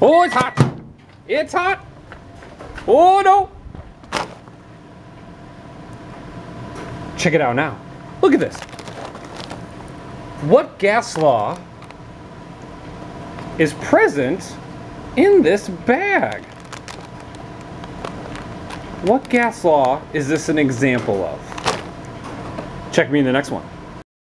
Oh, it's hot. It's hot. Oh, no. Check it out now. Look at this. What gas law is present in this bag? What gas law is this an example of? Check me in the next one.